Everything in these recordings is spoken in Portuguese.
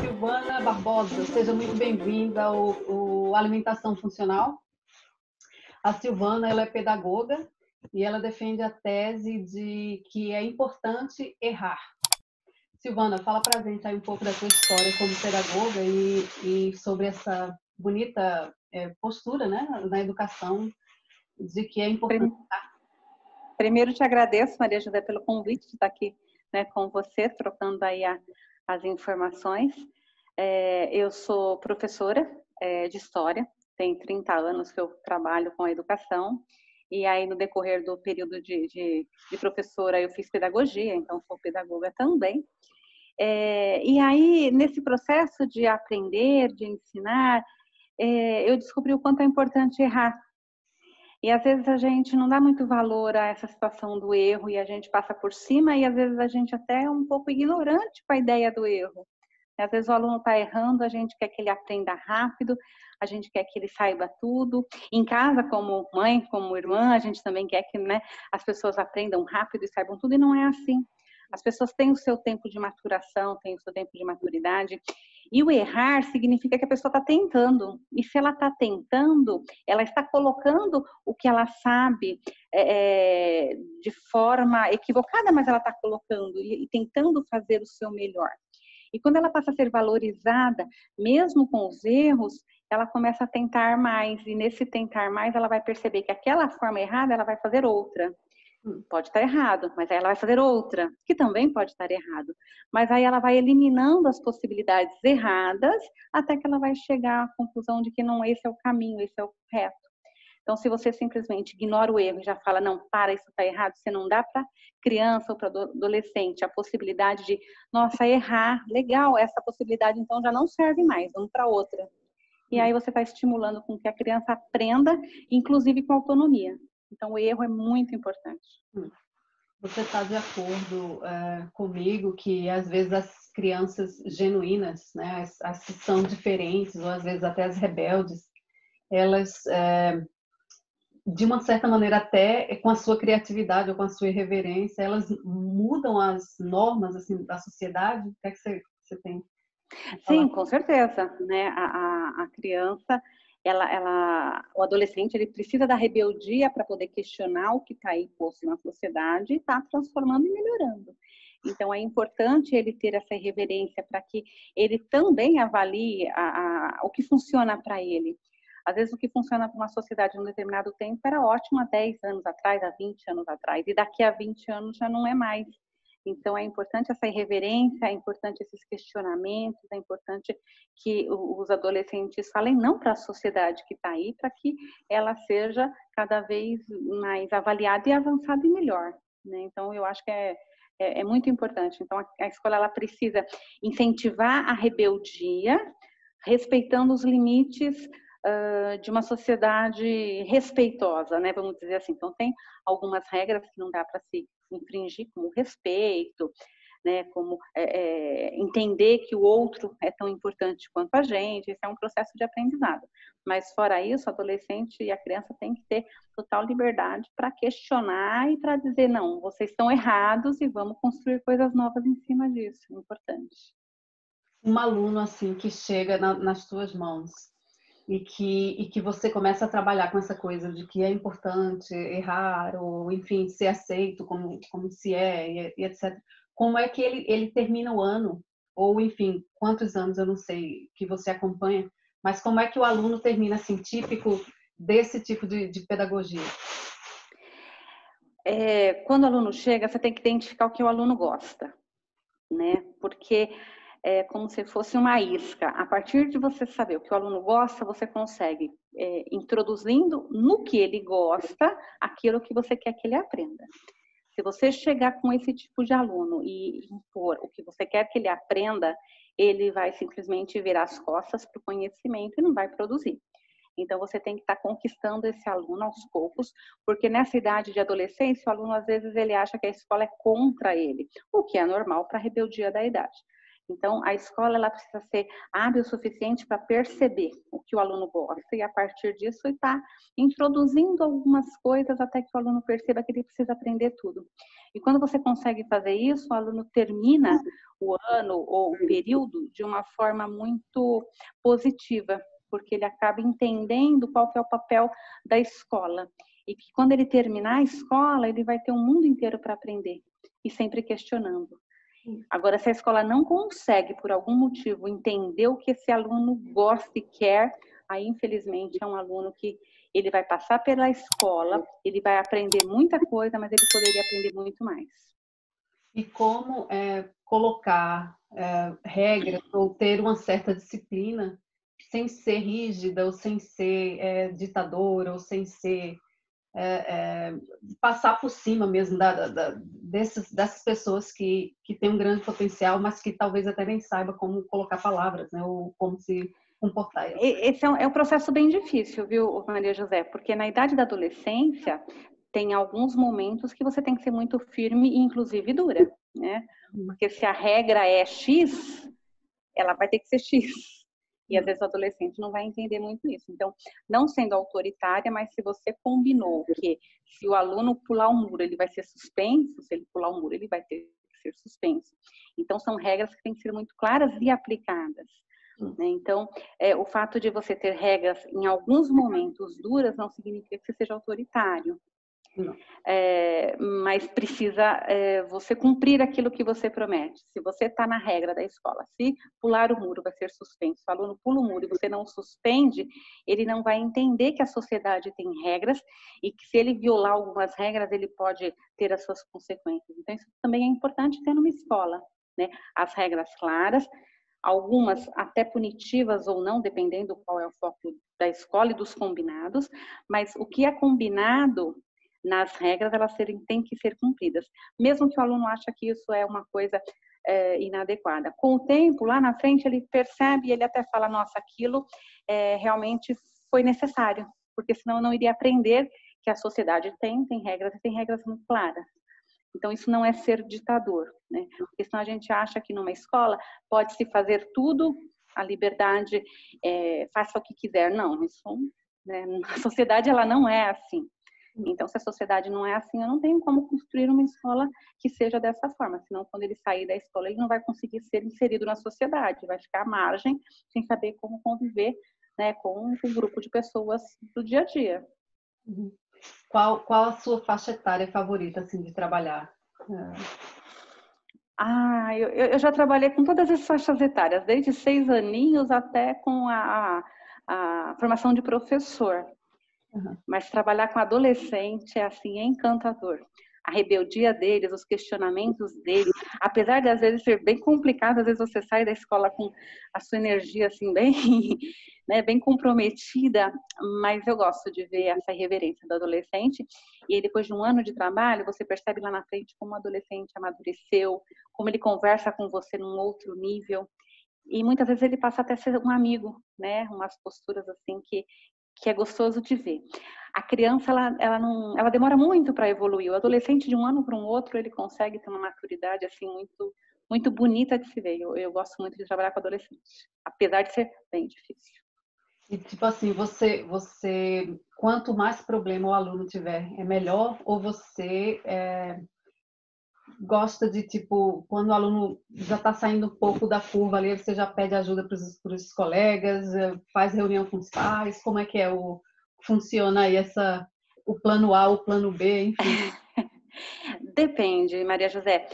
Silvana Barbosa, seja muito bem-vinda ao, ao Alimentação Funcional. A Silvana ela é pedagoga e ela defende a tese de que é importante errar. Silvana, fala para a gente aí um pouco da sua história como pedagoga e, e sobre essa bonita é, postura né, na educação de que é importante. Primeiro, te agradeço, Maria José, pelo convite de estar aqui né, com você, trocando aí a, as informações. É, eu sou professora é, de História, tem 30 anos que eu trabalho com a educação, e aí no decorrer do período de, de, de professora eu fiz pedagogia, então sou pedagoga também. É, e aí, nesse processo de aprender, de ensinar, é, eu descobri o quanto é importante errar. E às vezes a gente não dá muito valor a essa situação do erro e a gente passa por cima e às vezes a gente até é um pouco ignorante com a ideia do erro. Às vezes o aluno está errando, a gente quer que ele aprenda rápido, a gente quer que ele saiba tudo. Em casa, como mãe, como irmã, a gente também quer que né, as pessoas aprendam rápido e saibam tudo, e não é assim. As pessoas têm o seu tempo de maturação, têm o seu tempo de maturidade. E o errar significa que a pessoa está tentando. E se ela está tentando, ela está colocando o que ela sabe é, de forma equivocada, mas ela está colocando e, e tentando fazer o seu melhor. E quando ela passa a ser valorizada, mesmo com os erros, ela começa a tentar mais. E nesse tentar mais, ela vai perceber que aquela forma errada, ela vai fazer outra. Pode estar errado, mas aí ela vai fazer outra, que também pode estar errado. Mas aí ela vai eliminando as possibilidades erradas até que ela vai chegar à conclusão de que não esse é o caminho, esse é o correto. Então, se você simplesmente ignora o erro e já fala, não, para, isso está errado, você não dá para criança ou para adolescente a possibilidade de, nossa, errar, legal, essa possibilidade então já não serve mais, vamos para outra. E aí você está estimulando com que a criança aprenda, inclusive com autonomia. Então, o erro é muito importante. Hum. Você está de acordo é, comigo que às vezes as crianças genuínas, né, as, as, que são diferentes ou às vezes até as rebeldes, elas é, de uma certa maneira até com a sua criatividade ou com a sua irreverência, elas mudam as normas assim da sociedade. O que é que você, você tem? Sim, com certeza, né? A, a, a criança ela, ela, o adolescente ele precisa da rebeldia para poder questionar o que está aí posto na sociedade e está transformando e melhorando. Então é importante ele ter essa irreverência para que ele também avalie a, a, o que funciona para ele. Às vezes o que funciona para uma sociedade em um determinado tempo era ótimo há 10 anos atrás, há 20 anos atrás, e daqui a 20 anos já não é mais. Então, é importante essa irreverência, é importante esses questionamentos, é importante que os adolescentes falem não para a sociedade que está aí, para que ela seja cada vez mais avaliada e avançada e melhor. Né? Então, eu acho que é, é, é muito importante. Então, a, a escola ela precisa incentivar a rebeldia, respeitando os limites de uma sociedade respeitosa, né? Vamos dizer assim. Então, tem algumas regras que não dá para se infringir, como respeito, né, como é, é, entender que o outro é tão importante quanto a gente, esse é um processo de aprendizado. Mas fora isso, o adolescente e a criança têm que ter total liberdade para questionar e para dizer não, vocês estão errados e vamos construir coisas novas em cima disso, é importante. Um aluno assim que chega na, nas tuas mãos e que, e que você começa a trabalhar com essa coisa de que é importante errar, ou enfim, ser aceito como, como se é, e, e etc. Como é que ele, ele termina o ano? Ou, enfim, quantos anos, eu não sei, que você acompanha, mas como é que o aluno termina, assim, típico desse tipo de, de pedagogia? É, quando o aluno chega, você tem que identificar o que o aluno gosta, né? Porque é como se fosse uma isca. A partir de você saber o que o aluno gosta, você consegue é, introduzindo no que ele gosta aquilo que você quer que ele aprenda. Se você chegar com esse tipo de aluno e impor o que você quer que ele aprenda, ele vai simplesmente virar as costas para o conhecimento e não vai produzir. Então, você tem que estar tá conquistando esse aluno aos poucos, porque nessa idade de adolescência, o aluno às vezes ele acha que a escola é contra ele, o que é normal para a rebeldia da idade. Então, a escola ela precisa ser hábil o suficiente para perceber o que o aluno gosta e, a partir disso, está introduzindo algumas coisas até que o aluno perceba que ele precisa aprender tudo. E quando você consegue fazer isso, o aluno termina o ano ou o período de uma forma muito positiva, porque ele acaba entendendo qual que é o papel da escola. E que quando ele terminar a escola, ele vai ter um mundo inteiro para aprender e sempre questionando. Agora, se a escola não consegue, por algum motivo, entender o que esse aluno gosta e quer, aí, infelizmente, é um aluno que ele vai passar pela escola, ele vai aprender muita coisa, mas ele poderia aprender muito mais. E como é, colocar é, regras ou ter uma certa disciplina sem ser rígida ou sem ser é, ditadora ou sem ser é, é, passar por cima mesmo da, da, desses, dessas pessoas que, que têm um grande potencial, mas que talvez até nem saiba como colocar palavras, né, ou como se comportar. Esse é um, é um processo bem difícil, viu, Maria José? Porque na idade da adolescência tem alguns momentos que você tem que ser muito firme e inclusive dura, né? Uhum. Porque se a regra é X, ela vai ter que ser X. E às vezes o adolescente não vai entender muito isso. Então, não sendo autoritária, mas se você combinou que se o aluno pular o muro, ele vai ser suspenso, se ele pular o muro, ele vai ter que ser suspenso. Então, são regras que têm que ser muito claras e aplicadas. Né? Então, é, o fato de você ter regras em alguns momentos duras não significa que você seja autoritário. É, mas precisa é, você cumprir aquilo que você promete. Se você está na regra da escola, se pular o muro vai ser suspenso, o aluno pula o muro e você não suspende, ele não vai entender que a sociedade tem regras e que se ele violar algumas regras, ele pode ter as suas consequências. Então, isso também é importante ter numa escola, né? As regras claras, algumas até punitivas ou não, dependendo qual é o foco da escola e dos combinados, mas o que é combinado nas regras, elas serem, têm que ser cumpridas, mesmo que o aluno ache que isso é uma coisa é, inadequada. Com o tempo, lá na frente, ele percebe, ele até fala, nossa, aquilo é, realmente foi necessário, porque senão eu não iria aprender que a sociedade tem, tem regras e tem regras muito claras. Então, isso não é ser ditador, né? Porque senão a gente acha que numa escola pode-se fazer tudo, a liberdade, é, faça o que quiser. Não, isso, né? a sociedade, ela não é assim. Então, se a sociedade não é assim, eu não tenho como construir uma escola que seja dessa forma. Senão, quando ele sair da escola, ele não vai conseguir ser inserido na sociedade, vai ficar à margem, sem saber como conviver né, com um grupo de pessoas do dia a dia. Uhum. Qual, qual a sua faixa etária favorita assim, de trabalhar? Ah, eu, eu já trabalhei com todas as faixas etárias, desde seis aninhos até com a, a formação de professor. Mas trabalhar com adolescente é assim, é encantador. A rebeldia deles, os questionamentos deles, apesar de às vezes ser bem complicado, às vezes você sai da escola com a sua energia assim bem, né, bem comprometida, mas eu gosto de ver essa irreverência do adolescente. E aí, depois de um ano de trabalho, você percebe lá na frente como o adolescente amadureceu, como ele conversa com você num outro nível e muitas vezes ele passa até a ser um amigo, né? Umas posturas assim que que é gostoso de ver. A criança, ela, ela, não, ela demora muito para evoluir. O adolescente, de um ano para um outro, ele consegue ter uma maturidade, assim, muito, muito bonita de se ver. Eu, eu gosto muito de trabalhar com adolescente, apesar de ser bem difícil. E, tipo assim, você, você, quanto mais problema o aluno tiver, é melhor? Ou você é, gosta de, tipo, quando o aluno já está saindo um pouco da curva ali, você já pede ajuda para os colegas, eh, faz reunião com os pais, como é que é o funciona aí essa o plano A, o plano B, enfim? Depende, Maria José.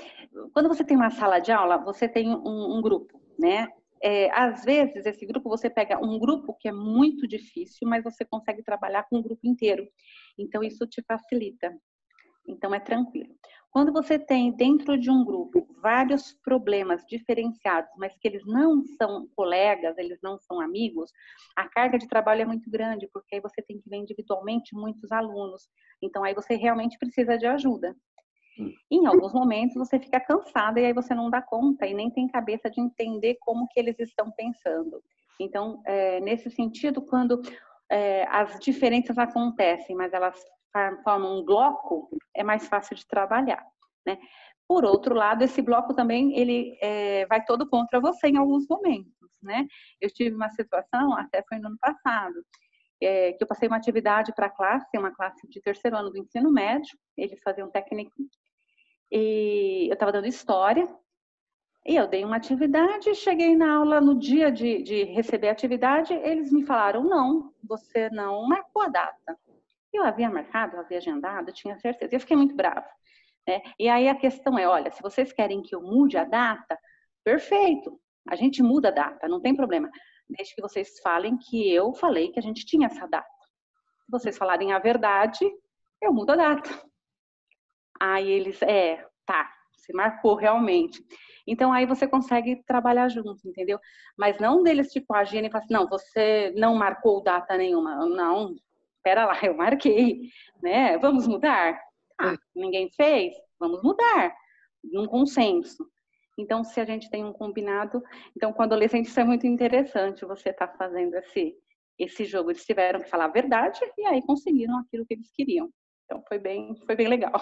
Quando você tem uma sala de aula, você tem um, um grupo, né? É, às vezes, esse grupo, você pega um grupo que é muito difícil, mas você consegue trabalhar com o grupo inteiro. Então, isso te facilita. Então, é tranquilo. Quando você tem dentro de um grupo vários problemas diferenciados, mas que eles não são colegas, eles não são amigos, a carga de trabalho é muito grande, porque aí você tem que ver individualmente muitos alunos. Então aí você realmente precisa de ajuda. Hum. Em alguns momentos você fica cansada e aí você não dá conta e nem tem cabeça de entender como que eles estão pensando. Então, é, nesse sentido, quando é, as diferenças acontecem, mas elas formam um bloco, é mais fácil de trabalhar. Né? Por outro lado, esse bloco também ele é, vai todo contra você em alguns momentos, né? Eu tive uma situação, até foi no ano passado, é, que eu passei uma atividade para a classe, uma classe de terceiro ano do ensino médio, eles faziam técnico, e eu estava dando história, e eu dei uma atividade, cheguei na aula no dia de, de receber a atividade, eles me falaram, não, você não marcou a data. Eu havia marcado, eu havia agendado, eu tinha certeza. Eu fiquei muito brava. Né? E aí a questão é, olha, se vocês querem que eu mude a data, perfeito, a gente muda a data, não tem problema. Desde que vocês falem que eu falei que a gente tinha essa data. Se vocês falarem a verdade, eu mudo a data. Aí eles, é, tá, se marcou realmente. Então aí você consegue trabalhar junto, entendeu? Mas não deles tipo agirem e falar assim, não, você não marcou data nenhuma. Não, espera lá, eu marquei, né? Vamos mudar? Ah, ninguém fez? Vamos mudar, num consenso. Então, se a gente tem um combinado, então com adolescente isso é muito interessante, você estar tá fazendo esse, esse jogo. Eles tiveram que falar a verdade e aí conseguiram aquilo que eles queriam. Então, foi bem, foi bem legal.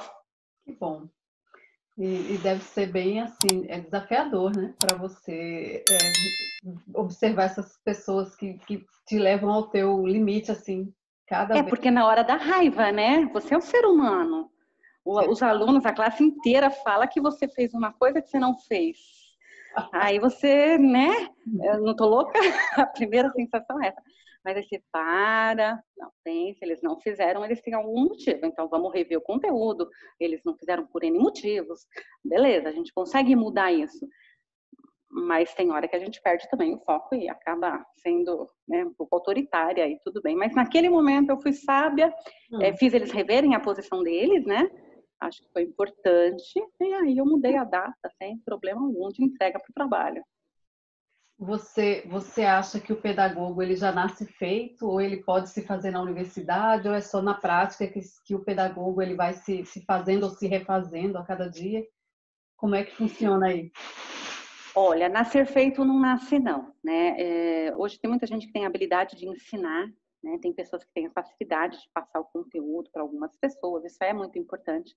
Que bom. E, e deve ser bem assim, é desafiador, né? Para você é, observar essas pessoas que, que te levam ao teu limite, assim, cada é, vez. É, porque na hora da raiva, né? Você é um ser humano. O, os alunos, a classe inteira fala que você fez uma coisa que você não fez. Aí você, né? Eu não tô louca? A primeira sensação é essa. Mas aí você para, não se eles não fizeram, eles têm algum motivo. Então vamos rever o conteúdo. Eles não fizeram por N motivos. Beleza, a gente consegue mudar isso. Mas tem hora que a gente perde também o foco e acaba sendo né, um pouco autoritária e tudo bem. Mas naquele momento eu fui sábia, hum. é, fiz eles reverem a posição deles, né? Acho que foi importante. E aí eu mudei a data sem problema algum de entrega para o trabalho. Você, você acha que o pedagogo ele já nasce feito ou ele pode se fazer na universidade ou é só na prática que, que o pedagogo ele vai se, se fazendo ou se refazendo a cada dia? Como é que funciona aí? Olha, nascer feito não nasce não, né? É, hoje tem muita gente que tem habilidade de ensinar, né? Tem pessoas que têm facilidade de passar o conteúdo para algumas pessoas, isso é muito importante.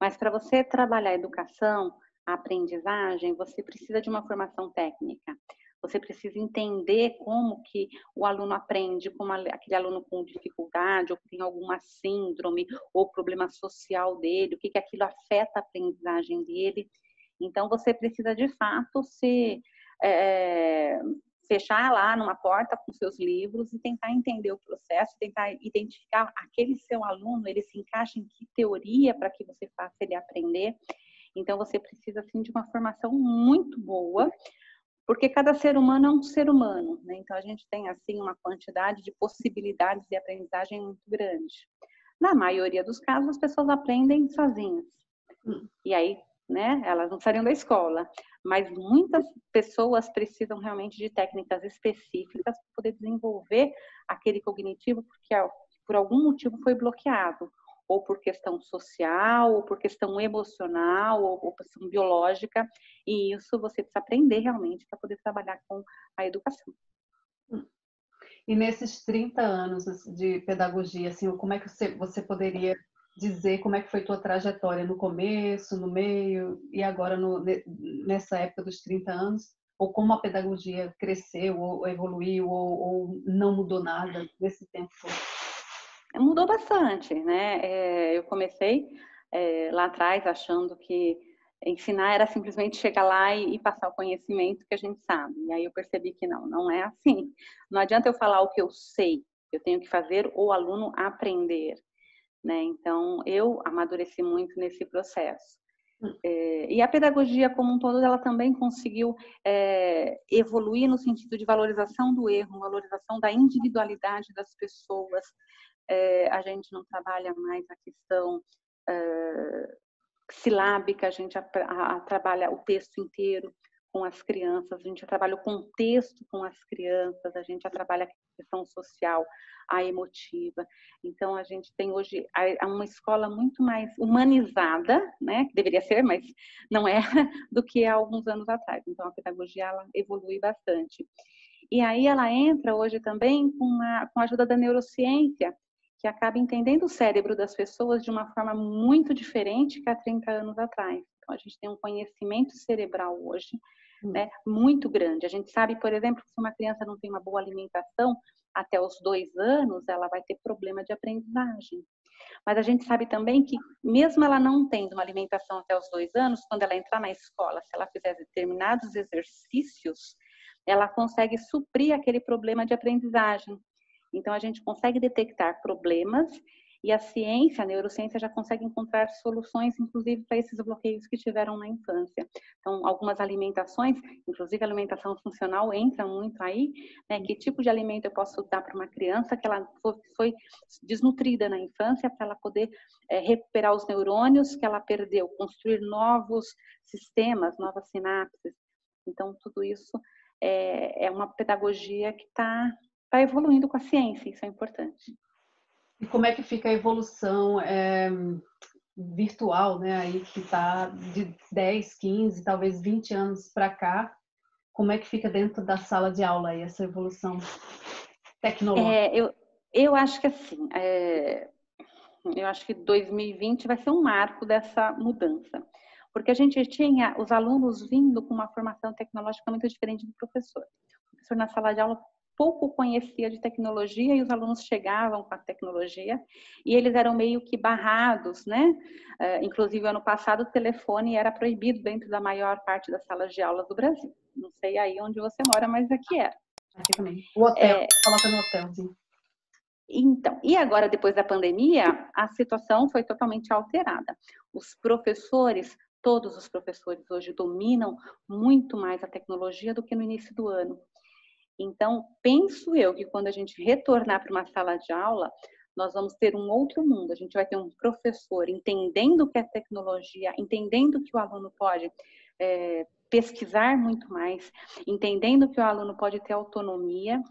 Mas para você trabalhar a educação, a aprendizagem, você precisa de uma formação técnica. Você precisa entender como que o aluno aprende, como aquele aluno com dificuldade, ou que tem alguma síndrome, ou problema social dele, o que, que aquilo afeta a aprendizagem dele. Então, você precisa, de fato, se é, fechar lá numa porta com seus livros e tentar entender o processo, tentar identificar aquele seu aluno, ele se encaixa em que teoria para que você faça ele aprender. Então, você precisa, assim, de uma formação muito boa, porque cada ser humano é um ser humano, né? Então a gente tem assim uma quantidade de possibilidades de aprendizagem muito grande. Na maioria dos casos as pessoas aprendem sozinhas. Hum. E aí, né, elas não saíram da escola, mas muitas pessoas precisam realmente de técnicas específicas para poder desenvolver aquele cognitivo porque por algum motivo foi bloqueado. Ou por questão social, ou por questão emocional, ou por questão biológica, e isso você precisa aprender realmente para poder trabalhar com a educação. E nesses 30 anos de pedagogia, assim, como é que você, você poderia dizer como é que foi tua trajetória no começo, no meio e agora no, nessa época dos 30 anos? Ou como a pedagogia cresceu, ou evoluiu, ou, ou não mudou nada nesse tempo? Mudou bastante, né? É, eu comecei é, lá atrás achando que ensinar era simplesmente chegar lá e, e, passar o conhecimento que a gente sabe. E aí eu percebi que não, não é assim. Não adianta eu falar o que eu sei, eu tenho que fazer o aluno aprender. Né? Então eu amadureci muito nesse processo. Hum. É, e a pedagogia como um todo, ela também conseguiu é, evoluir no sentido de valorização do erro, valorização da individualidade das pessoas, é, a gente não trabalha mais a questão é, silábica, a gente a, a, a, trabalha o texto inteiro com as crianças, a gente trabalha o contexto com as crianças, a gente trabalha a questão social, a emotiva. Então, a gente tem hoje uma escola muito mais humanizada, né, que deveria ser, mas não é, do que há alguns anos atrás. Então, a pedagogia ela evolui bastante. E aí ela entra hoje também com a, com a ajuda da neurociência, que acaba entendendo o cérebro das pessoas de uma forma muito diferente que há 30 anos atrás. Então, a gente tem um conhecimento cerebral hoje. Né, muito grande. A gente sabe, por exemplo, que se uma criança não tem uma boa alimentação, até os dois anos, ela vai ter problema de aprendizagem. Mas a gente sabe também que, mesmo ela não tendo uma alimentação até os dois anos, quando ela entrar na escola, se ela fizer determinados exercícios, ela consegue suprir aquele problema de aprendizagem. Então, a gente consegue detectar problemas e a ciência, a neurociência já consegue encontrar soluções, inclusive, para esses bloqueios que tiveram na infância. Então, algumas alimentações, inclusive a alimentação funcional, entra muito aí, né? Que tipo de alimento eu posso dar para uma criança que ela foi desnutrida na infância para ela poder é, recuperar os neurônios que ela perdeu, construir novos sistemas, novas sinapses. Então, tudo isso é, é uma pedagogia que está tá evoluindo com a ciência, isso é importante. E como é que fica a evolução é, virtual, né? Aí que está de 10, 15, talvez 20 anos para cá. Como é que fica dentro da sala de aula aí essa evolução tecnológica? É, eu, eu acho que assim, é, eu acho que 2020 vai ser um marco dessa mudança. Porque a gente tinha os alunos vindo com uma formação tecnológica muito diferente do professor. O professor na sala de aula pouco conhecia de tecnologia e os alunos chegavam com a tecnologia e eles eram meio que barrados, né? Uh, inclusive, ano passado, o telefone era proibido dentro da maior parte das salas de aulas do Brasil. Não sei aí onde você mora, mas aqui era. Aqui também. O hotel, é... coloca no hotelzinho. Então, e agora, depois da pandemia, a situação foi totalmente alterada. Os professores, todos os professores hoje dominam muito mais a tecnologia do que no início do ano. Então, penso eu que quando a gente retornar para uma sala de aula, nós vamos ter um outro mundo. A gente vai ter um professor entendendo o que é tecnologia, entendendo que o aluno pode é, pesquisar muito mais, entendendo que o aluno pode ter autonomia.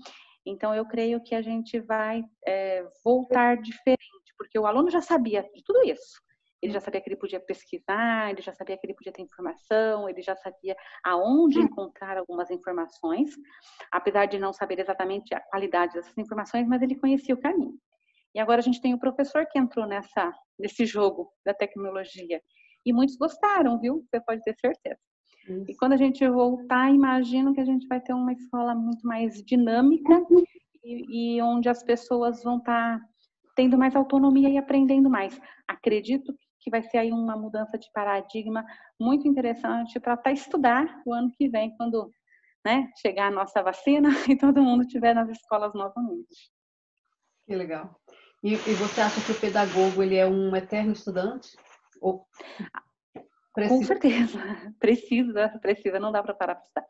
Então, eu creio que a gente vai é, voltar diferente, porque o aluno já sabia de tudo isso ele já sabia que ele podia pesquisar, ele já sabia que ele podia ter informação, ele já sabia aonde hum. encontrar algumas informações, apesar de não saber exatamente a qualidade dessas informações, mas ele conhecia o caminho. E agora a gente tem o professor que entrou nessa, nesse jogo da tecnologia. E muitos gostaram, viu? Você pode ter certeza. Isso. E quando a gente voltar, imagino que a gente vai ter uma escola muito mais dinâmica e, e onde as pessoas vão estar tá tendo mais autonomia e aprendendo mais. Acredito que vai ser aí uma mudança de paradigma muito interessante para até estudar o ano que vem, quando né, chegar a nossa vacina e todo mundo estiver nas escolas novamente. Que legal. E, e, você acha que o pedagogo ele é um eterno estudante? Ou precisa? Com certeza, precisa, precisa, não dá para parar para estudar.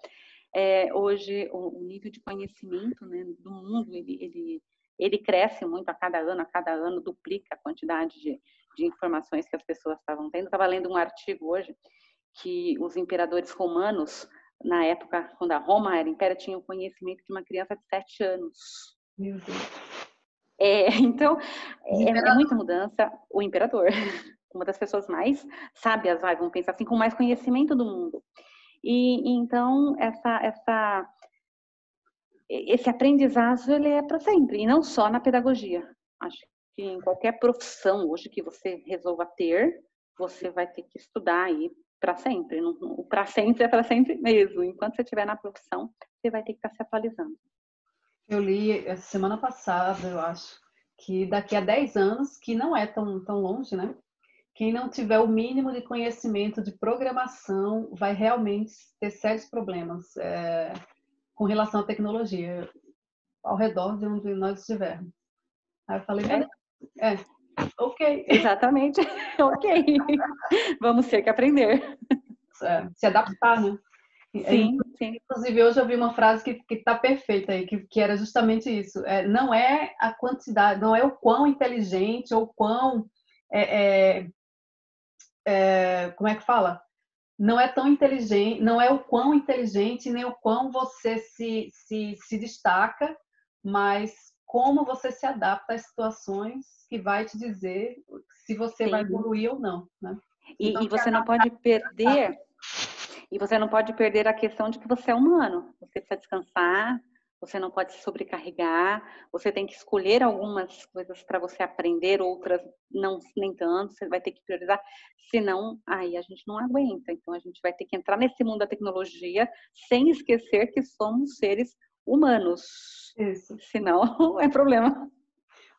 É, hoje o, o, nível de conhecimento né, do mundo ele, ele, ele cresce muito a cada ano, a cada ano duplica a quantidade de, de informações que as pessoas estavam tendo. Estava lendo um artigo hoje que os imperadores romanos, na época, quando a Roma era império, tinham conhecimento de uma criança de sete anos. Meu Deus. É, então, é, é, muita mudança. O imperador, uma das pessoas mais sábias, vai, vamos pensar assim, com mais conhecimento do mundo. E então, essa, essa, esse aprendizado ele é para sempre, e não só na pedagogia. Acho que em qualquer profissão hoje que você resolva ter, você vai ter que estudar aí para sempre. O para sempre é para sempre mesmo. Enquanto você estiver na profissão, você vai ter que estar tá se atualizando. Eu li essa semana passada, eu acho, que daqui a 10 anos, que não é tão, tão longe, né? Quem não tiver o mínimo de conhecimento de programação vai realmente ter sérios problemas é, com relação à tecnologia ao redor de onde nós estivermos. Aí eu falei, é. É, ok. Exatamente, ok. Vamos ter que aprender. É, se adaptar, né? Sim, sim. Inclusive, hoje eu vi uma frase que está perfeita aí, que, que era justamente isso. É, não é a quantidade, não é o quão inteligente ou quão. É, é, é, como é que fala? Não é tão inteligente, não é o quão inteligente nem o quão você se, se, se destaca, mas como você se adapta às situações que vai te dizer se você Sim. vai evoluir ou não, né? E, então, e você não pode perder e você não pode perder a questão de que você é humano. Você precisa descansar, você não pode se sobrecarregar, você tem que escolher algumas coisas para você aprender, outras não nem tanto, você vai ter que priorizar, senão aí a gente não aguenta. Então a gente vai ter que entrar nesse mundo da tecnologia sem esquecer que somos seres humanos. Isso. Senão é problema.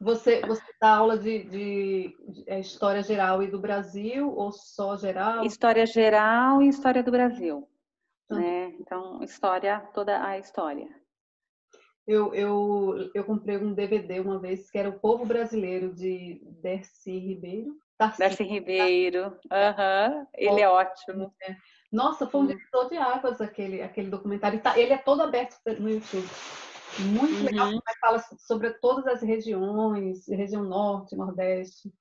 Você, você dá aula de, de, de, é, história geral e do Brasil ou só geral? História geral e história do Brasil. Hum. Né? Então, história, toda a história. Eu, eu, eu comprei um DVD uma vez que era O Povo Brasileiro, de Dercy Ribeiro. Darcy, Darcy Ribeiro, uhum. ele é ótimo. É. Nossa, foi um hum. diretor de águas aquele, aquele documentário. Tá, ele é todo aberto no YouTube. Muito uhum. legal, mas fala sobre todas as regiões, região norte, nordeste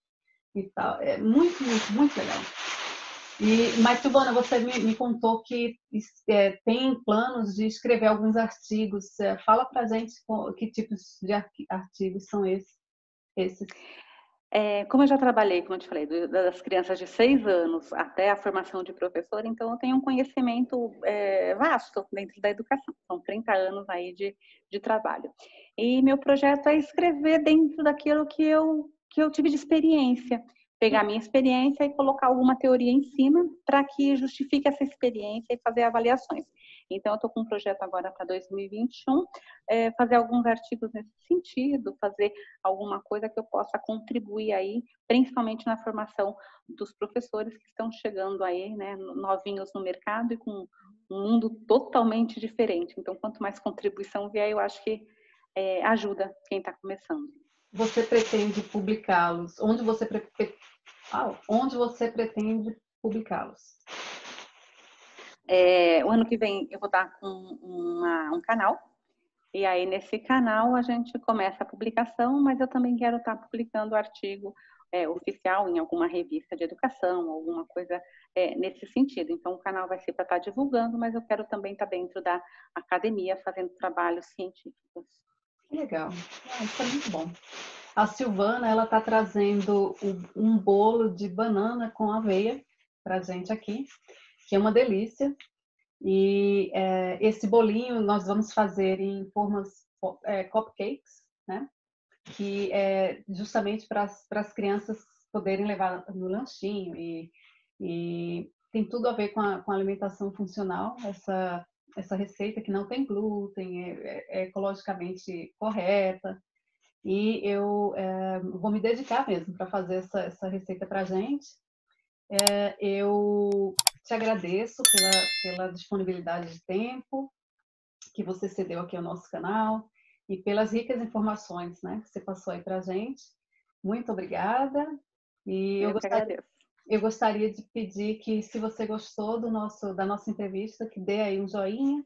e tal. É muito, muito, muito legal. E, mas, Silvana, você me, me contou que é, tem planos de escrever alguns artigos. É, fala para gente que tipos de artigos são esses. esses. É, como eu já trabalhei, como eu te falei, das crianças de seis anos até a formação de professor, então eu tenho um conhecimento é, vasto dentro da educação. São 30 anos aí de, de trabalho. E meu projeto é escrever dentro daquilo que eu, que eu tive de experiência pegar minha experiência e colocar alguma teoria em cima para que justifique essa experiência e fazer avaliações. Então, eu estou com um projeto agora para 2021, é, fazer alguns artigos nesse sentido, fazer alguma coisa que eu possa contribuir aí, principalmente na formação dos professores que estão chegando aí, né, novinhos no mercado e com um mundo totalmente diferente. Então, quanto mais contribuição vier, eu acho que é, ajuda quem está começando. Você pretende publicá-los? Onde você pretende ah, onde você pretende publicá-los? É, o ano que vem eu vou estar com uma, um canal e aí nesse canal a gente começa a publicação, mas eu também quero estar publicando artigo é, oficial em alguma revista de educação, alguma coisa é, nesse sentido. Então o canal vai ser para estar divulgando, mas eu quero também estar dentro da academia fazendo trabalhos científicos. Legal, ah, isso é muito bom. A Silvana, ela está trazendo um bolo de banana com aveia para gente aqui, que é uma delícia. E é, esse bolinho nós vamos fazer em formas é, cupcakes, né? Que é justamente para as crianças poderem levar no lanchinho e, e tem tudo a ver com a, com a alimentação funcional, essa, essa receita que não tem glúten, é, é, é ecologicamente correta. E eu é, vou me dedicar mesmo para fazer essa, essa receita para a gente. É, eu te agradeço pela, pela disponibilidade de tempo que você cedeu aqui ao nosso canal e pelas ricas informações né, que você passou aí para a gente. Muito obrigada. E eu, eu gostaria, eu gostaria de pedir que, se você gostou do nosso, da nossa entrevista, que dê aí um joinha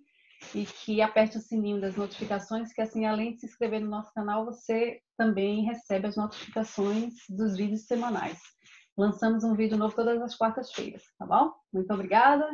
e que aperte o sininho das notificações, que assim, além de se inscrever no nosso canal, você também recebe as notificações dos vídeos semanais. Lançamos um vídeo novo todas as quartas-feiras, tá bom? Muito obrigada!